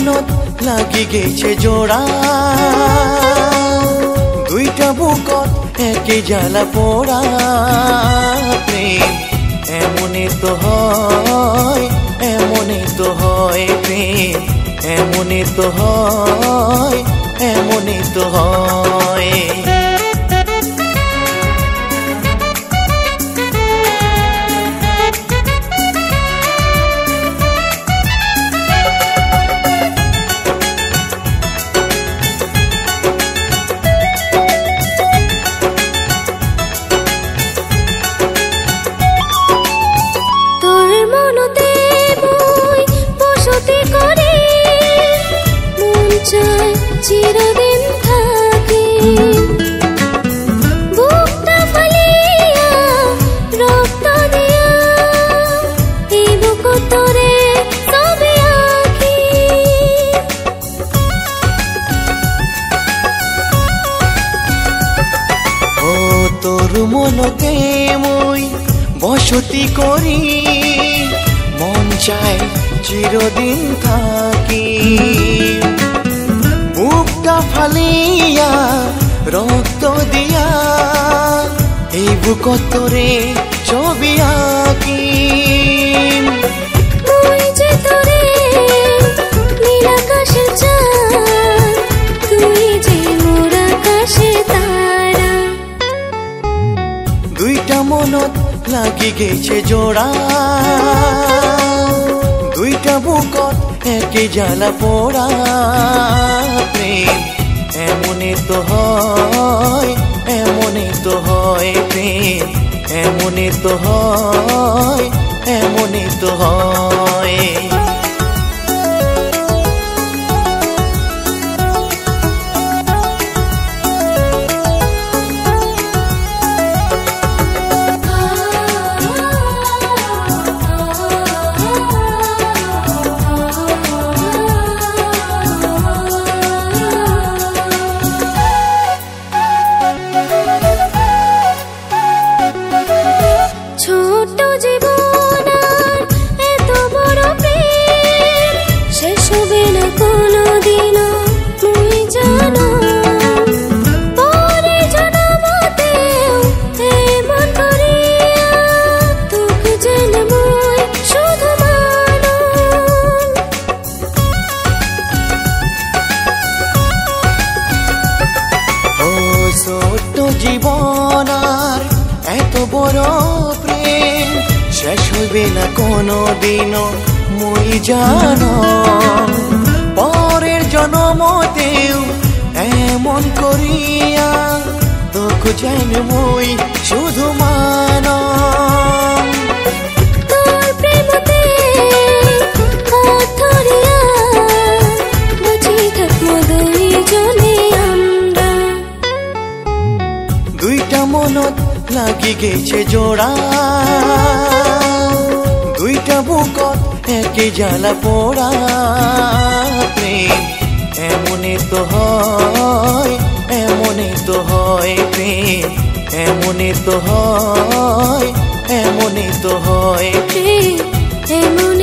মনত লাগি গেছে জোড়া। দুইটা বুকত একে জ্বালা পোড়া। প্রেম এমনই তো হয়, এমনই তো হয় প্রেম। এমনই তো হয়, এমনই তো হয়। মনতে মই বসতি করি। মন চায় চিরদিন থাকি। বুকটা ফালিয়া, রক্ত দিয়া, এই বুক তোরে ছবি লাগি গেছে জোড়া? দুইটা বুকত একে জ্বালা পোড়া। প্রেম, এমনই তো হয়, এমনই তো হয় প্রেম, এমনই তো হয়, এমনই তো হয়। বড় প্রেম। শেষ হইবে না কোনো দিন মই জান। পরের জনমতেও এমন করিয়া তো যেন মই শুধু মানো মনত লাগি গেছে জোড়া। দুইটা বুকত একে জ্বালা পোড়া। প্রেম এমনই তো হয়, এমনই তো হয় প্রেম। এমনই তো হয়, এমনই তো হয় প্রেম। এমন